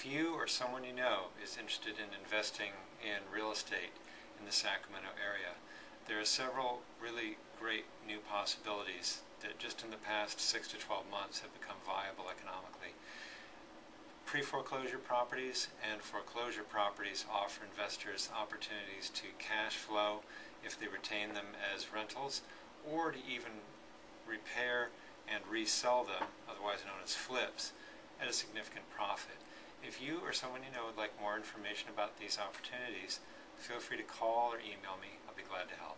If you or someone you know is interested in investing in real estate in the Sacramento area, there are several really great new possibilities that just in the past six to 12 months have become viable economically. Pre-foreclosure properties and foreclosure properties offer investors opportunities to cash flow if they retain them as rentals or to even repair and resell them, otherwise known as flips, at a significant profit. If you or someone you know would like more information about these opportunities, feel free to call or email me. I'll be glad to help.